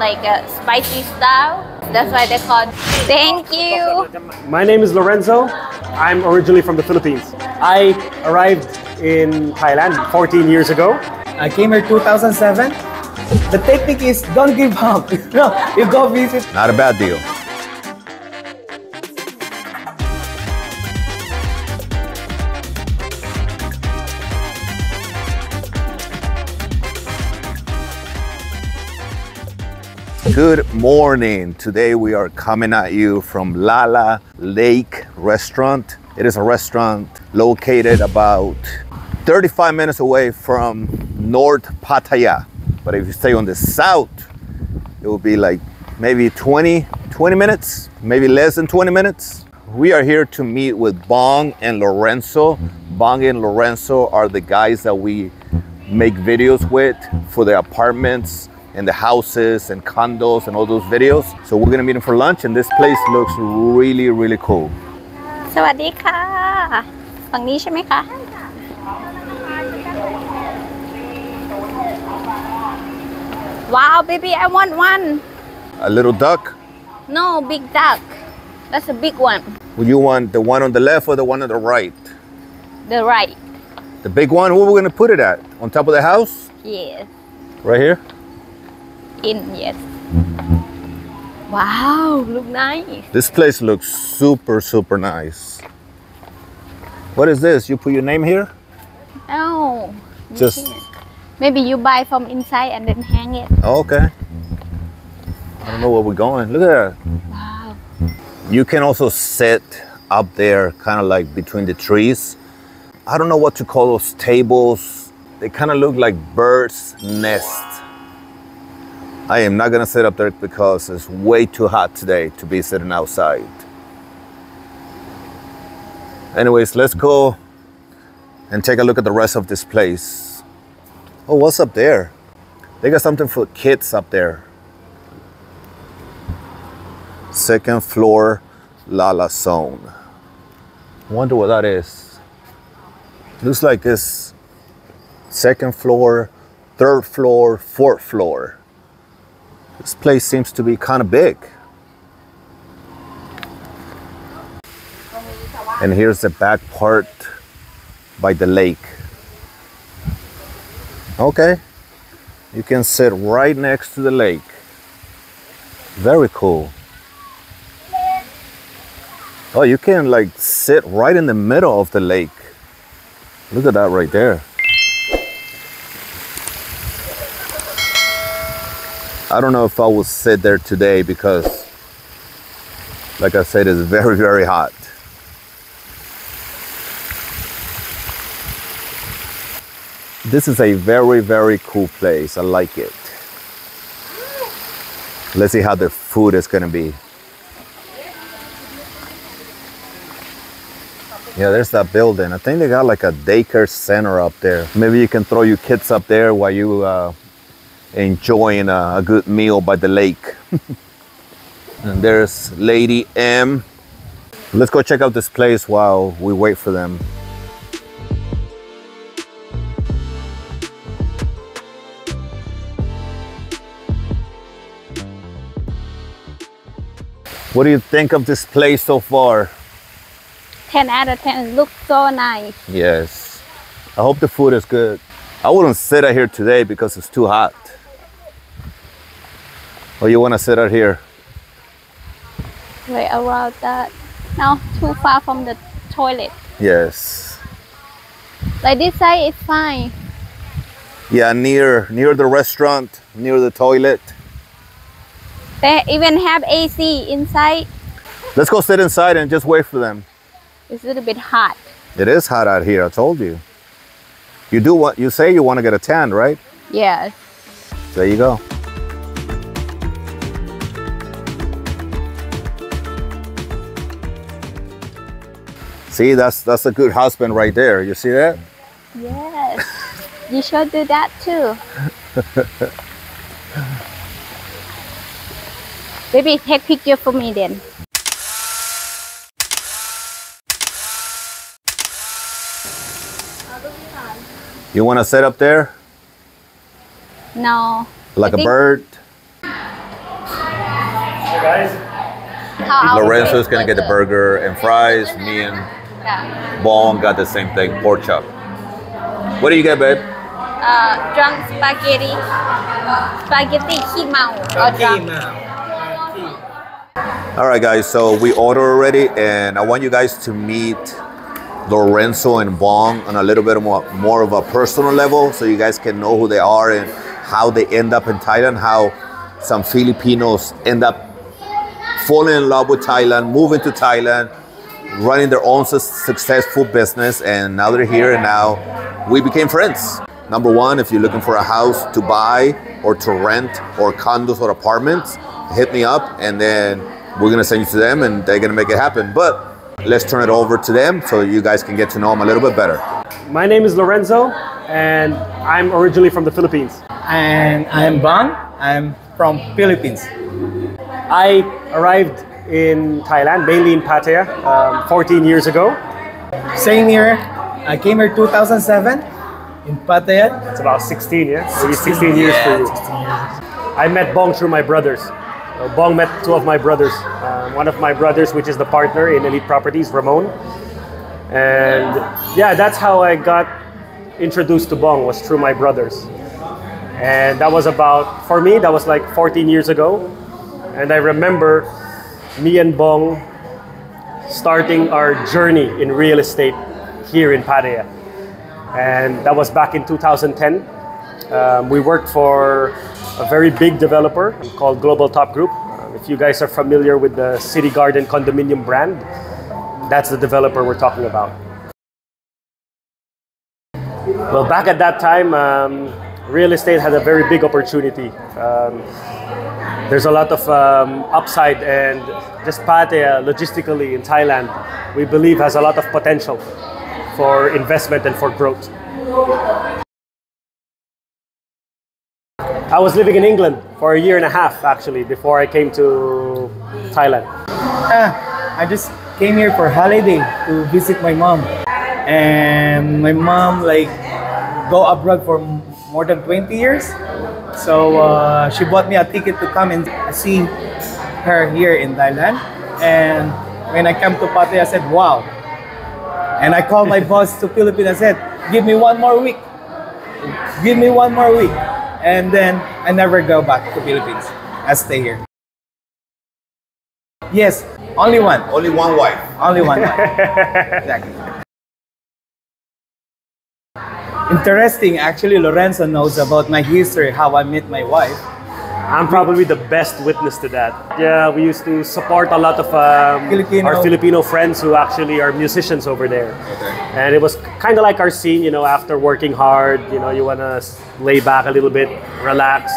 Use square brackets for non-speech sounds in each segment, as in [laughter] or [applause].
like a spicy style. That's why they call. Thank you. My name is Lorenzo. I'm originally from the Philippines. I arrived in Thailand 14 years ago. I came here 2007. The technique is don't give up. [laughs] no, you go visit. Not a bad deal. Good morning. Today we are coming at you from Lala Lake Restaurant. It is a restaurant located about 35 minutes away from North Pattaya. But if you stay on the south, it will be like maybe 20, 20 minutes, maybe less than 20 minutes. We are here to meet with Bong and Lorenzo. Bong and Lorenzo are the guys that we make videos with for the apartments and the houses and condos and all those videos. So we're gonna meet them for lunch and this place looks really, really cool. สวัสดีค่ะ ฝั่งนี้ใช่ไหมคะ Wow, baby, I want one. A little duck. No, big duck. That's a big one. Would you want the one on the left or the one on the right? The right. The big one, where are we gonna put it at? On top of the house? Yes. Right here? In, yes. Wow, look nice. This place looks super, super nice. What is this? You put your name here? Oh. you Just- Maybe you buy from inside and then hang it. Oh, okay. I don't know where we're going. Look at that. Wow. You can also sit up there, kind of like between the trees. I don't know what to call those tables. They kind of look like birds' nests. I am not gonna sit up there because it's way too hot today to be sitting outside. Anyways, let's go and take a look at the rest of this place. Oh, what's up there? They got something for kids up there. Second floor Lala Zone. Wonder what that is. Looks like it's second floor, third floor, fourth floor. This place seems to be kind of big. And here's the back part by the lake. Okay. You can sit right next to the lake. Very cool. Oh, you can like sit right in the middle of the lake. Look at that right there. I don't know if I will sit there today because, like I said, it's very, very hot. This is a very, very cool place. I like it. Let's see how the food is gonna be. Yeah, there's that building. I think they got like a daycare center up there. Maybe you can throw your kids up there while you uh, enjoying a, a good meal by the lake. [laughs] and there's Lady M. Let's go check out this place while we wait for them. What do you think of this place so far? 10 out of 10. It Looks so nice. Yes. I hope the food is good. I wouldn't sit out here today because it's too hot. Or you want to sit out here? Right around that. No, too far from the toilet. Yes. Like this side is fine. Yeah, near near the restaurant, near the toilet. They even have AC inside. Let's go sit inside and just wait for them. It's a little bit hot. It is hot out here, I told you. You do what you say you want to get a tan, right? Yes. There you go. See, that's that's a good husband right there. You see that? Yes. you should do that too. Baby, take picture for me then. You want to sit up there No. like I a think- bird? guys. How our Lorenzo's gonna get the burger and fries. Me and Yeah. Bong got the same thing, pork chop. What do you get, babe? Uh, drunk spaghetti. Spaghetti kimao or drunk. All right, guys. So we ordered already, and I want you guys to meet Lorenzo and Bong on a little bit more more of a personal level, so you guys can know who they are and how they end up in Thailand. How some Filipinos end up falling in love with Thailand, moving to Thailand, running their own su- successful business, and now they're here. And now we became friends. Number one, if you're looking for a house to buy or to rent or condos or apartments, hit me up, and then we're gonna send you to them, and they're gonna make it happen. But let's turn it over to them so you guys can get to know them a little bit better. My name is Lorenzo, and I'm originally from the Philippines. And I'm Bang. I'm from Philippines. I arrived in Thailand, mainly in Pattaya, um, 14 years ago. Same year. I came here 2007 in Pattaya. It's about 16, yeah? Maybe 16 years for you. I met Bong through my brothers. So Bong met two of my brothers. Um, one of my brothers, which is the partner in Elite Properties, Ramon. And yeah, that's how I got introduced to Bong was through my brothers. And that was about, for me, that was like 14 years ago. And I remember me and Bong starting our journey in real estate here in Pattaya. And that was back in 2010. Um, we worked for a very big developer called Global Top Group. Um, if you guys are familiar with the City Garden condominium brand, that's the developer we're talking about. Well, back at that time, um, real estate had a very big opportunity. There's a lot of um, upside, and just Pattaya, logistically in Thailand, we believe has a lot of potential for investment and for growth. I was living in England for a year and a half actually before I came to Thailand. Ah, I just came here for holiday to visit my mom. And my mom like go abroad for more than 20 years. So uh, she bought me a ticket to come and see her here in Thailand. And when I came to Pattaya, I said, wow. And I called my [laughs] boss to Philippines. I said, give me one more week. Give me one more week. And then I never go back to Philippines. I stay here. Yes, only one. Only one wife. Only one. [laughs] exactly. Interesting. Actually, Lorenzo knows about my history, how I met my wife. I'm probably the best witness to that. Yeah, we used to support a lot of um, Filipino. our Filipino friends who actually are musicians over there. Okay. And it was kind of like our scene, you know, after working hard, you know, you want to lay back a little bit, relax,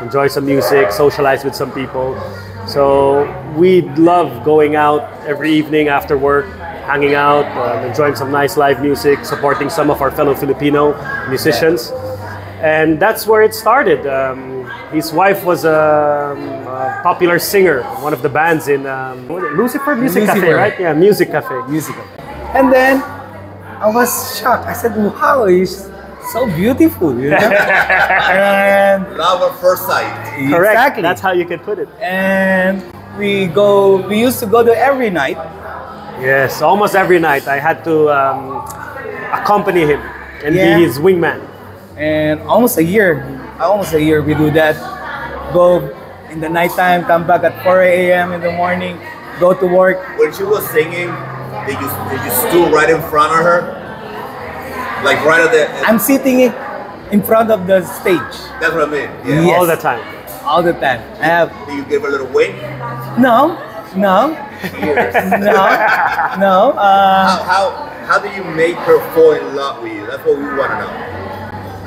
enjoy some music, socialize with some people. So we love going out every evening after work, hanging out, um, enjoying some nice live music, supporting some of our fellow Filipino musicians. And that's where it started. Um, his wife was a, a popular singer, one of the bands in um, what is it, Lucifer Music Cafe, right? Yeah, Music Cafe. Musical. And then I was shocked. I said, wow, he's so beautiful. You know? [laughs] and Love at first sight. Correct. Exactly. That's how you could put it. and we go, we used to go there every night. Yes, almost every night I had to um, accompany him and Yeah. be his wingman. And almost a year, almost a year we do that. Go in the nighttime, come back at 4 a.m. in the morning, go to work. When she was singing, did you did you stood right in front of her? Like right at the. I'm sitting in front of the stage that's what I mean. Yeah. Yes. All the time. all the time. I have Do you give a little wink? no, no, [laughs] no, no. Uh, How, how how do you make her fall in love with you? That's what we want to know.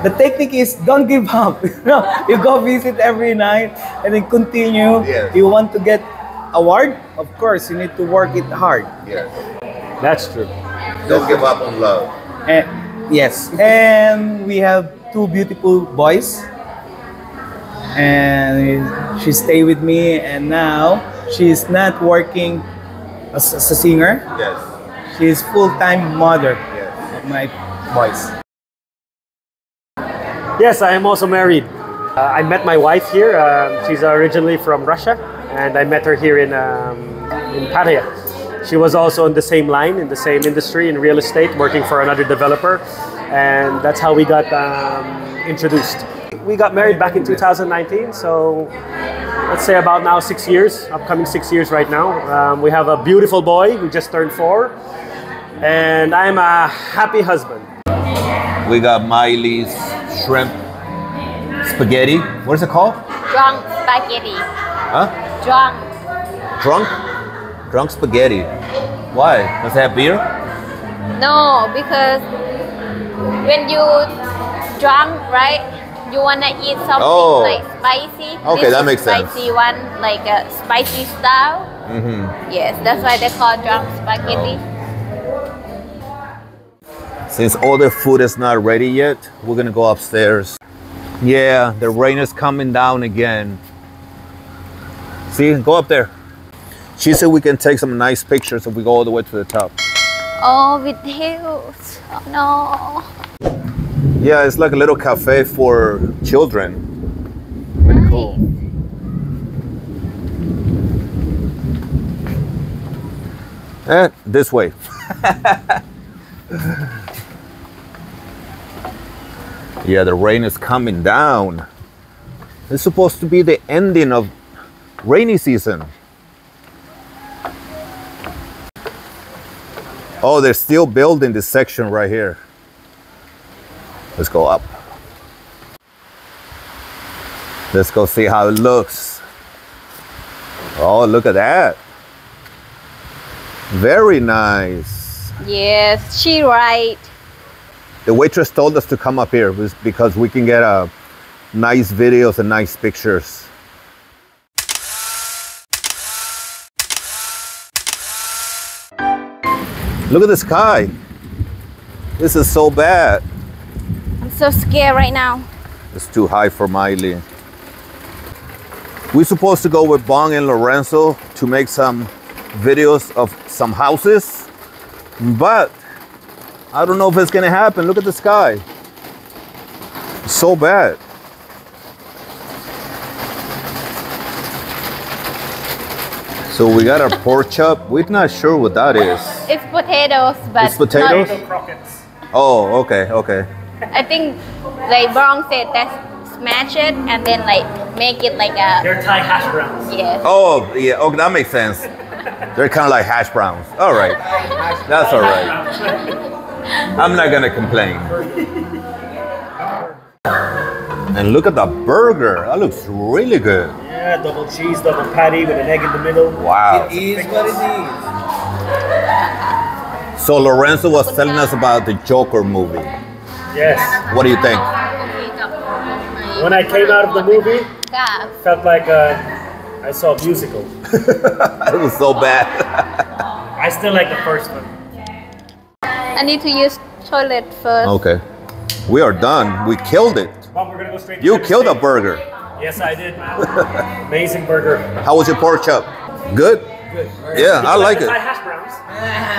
the technique is don't give up. [laughs] no, you go visit every night and then continue. Yes. You want to get award? Of course, you need to work it hard. Yes. That's true. Don't give up on love. And, yes. And we have two beautiful boys. And she stay with me and now she's not working as, as a singer. Yes. She's full-time mother Yes. of my boys. Yes, I am also married. Uh, I met my wife here. Um, she's originally from Russia, and I met her here in um, in Pattaya. She was also in the same line, in the same industry, in real estate, working for another developer, and that's how we got um, introduced. We got married back in 2019, so let's say about now six years, upcoming six years right now. Um, we have a beautiful boy who just turned four, and I'm a happy husband. We got Miley's shrimp spaghetti. What is it called? Drunk spaghetti. Huh? Drunk. Drunk? Drunk spaghetti. Why? Does it have beer? No, because when you drunk, right? You wanna eat something Oh. like spicy. Okay, that makes sense. Spicy one, like a spicy style. Mm-hmm. Yes, that's why they call drunk spaghetti. Since all the food is not ready yet, we're gonna go upstairs. Yeah, the rain is coming down again. See, go up there. She said we can take some nice pictures if we go all the way to the top. Oh, with hills. Oh, no. Yeah, it's like a little cafe for children. Pretty cool. Eh, this way. [laughs] yeah, the rain is coming down. It's supposed to be the ending of rainy season. Oh, they're still building this section right here. Let's go up. Let's go see how it looks. Oh, look at that. Very nice. Yes, she right. The waitress told us to come up here because we can get a nice videos and nice pictures. Look at the sky. This is so bad. I'm so scared right now. It's too high for Miley. We're supposed to go with Bong and Lorenzo to make some videos of some houses, but I don't know if it's gonna happen. Look at the sky. It's so bad. So we got our pork [laughs] chop. We're not sure what that is. It's potatoes, but It's potatoes? not- croquettes. Oh, okay, okay. I think like Bron said that smash it and then like make it like a They're Thai hash browns. yes. Oh, yeah. Oh, that makes sense. They're kind of like hash browns. All right. That's all right. I'm not going to complain. And look at the burger. That looks really good. Yeah, double cheese, double patty with an egg in the middle. Wow. is what it is. So Lorenzo was telling us about the Joker movie. Yes. What do you think? When I came out of the movie, Yeah. felt like uh, I saw a musical. [laughs] it was so bad. I still like the first one. I need to use toilet first. okay. We are done. We killed it. Mom, we're gonna go straight. You to killed a burger. Yes, I did. Amazing burger. How was your pork chop? Good? Good. Yeah, I like the it. Hash browns.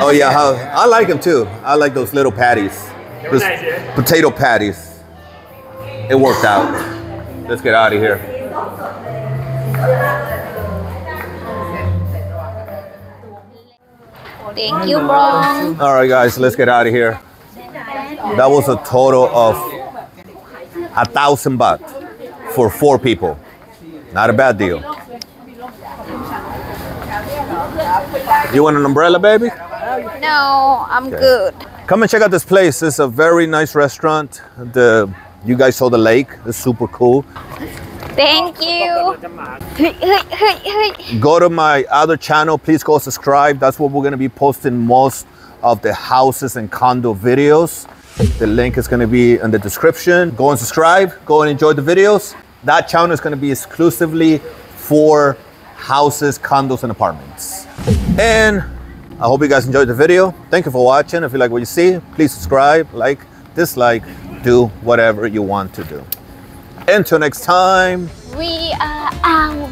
Oh yeah, how, I like them too. I like those little patties. They were nice, potato patties. It worked out. Let's get out of here. Thank you, Bron. All right, guys, let's get out of here. That was a total of a thousand baht for four people. Not a bad deal. You want an umbrella, baby? No, I'm good. Come and check out this place. It's a very nice restaurant. The you guys saw the lake. It's super cool. Thank you. Go to my other channel. Please go subscribe. That's what we're gonna be posting most of the houses and condo videos. The link is gonna be in the description. Go and subscribe. Go and enjoy the videos. That channel is gonna be exclusively for houses, condos, and apartments. And I hope you guys enjoyed the video. Thank you for watching. If you like what you see, please subscribe, like, dislike, do whatever you want to do. Until next time. We are out.